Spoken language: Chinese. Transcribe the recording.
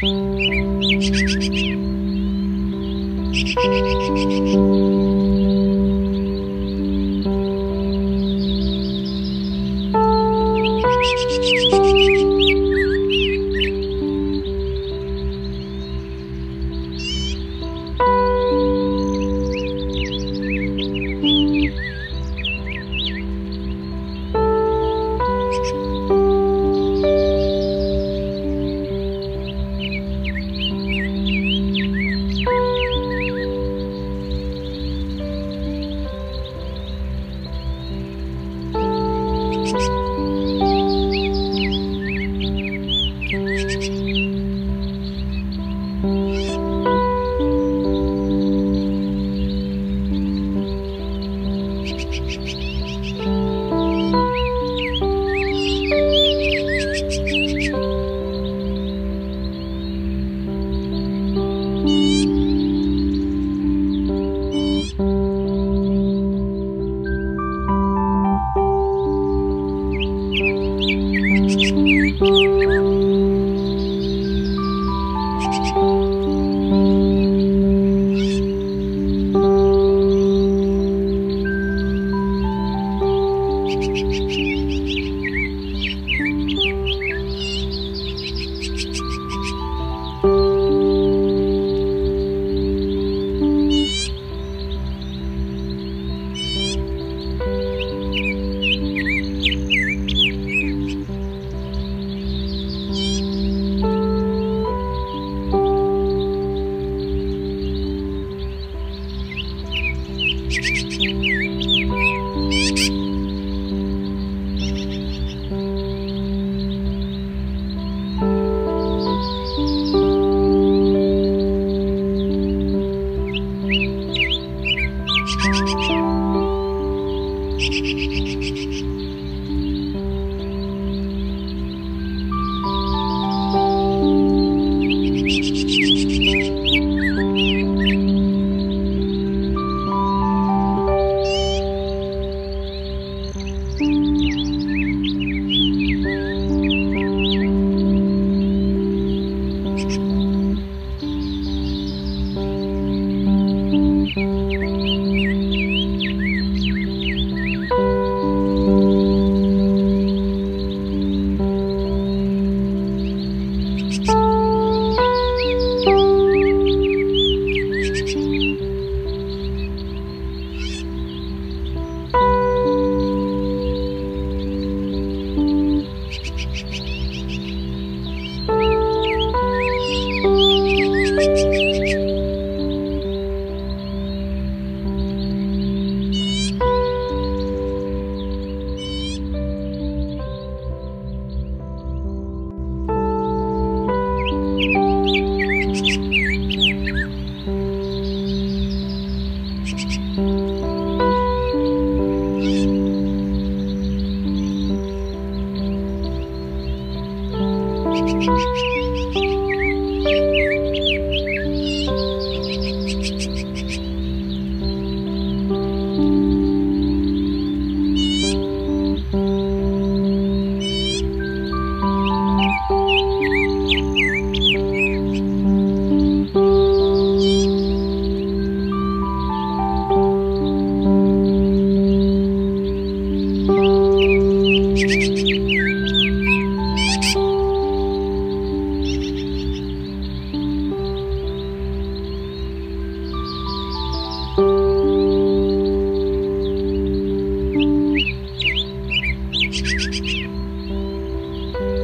Thank you. Música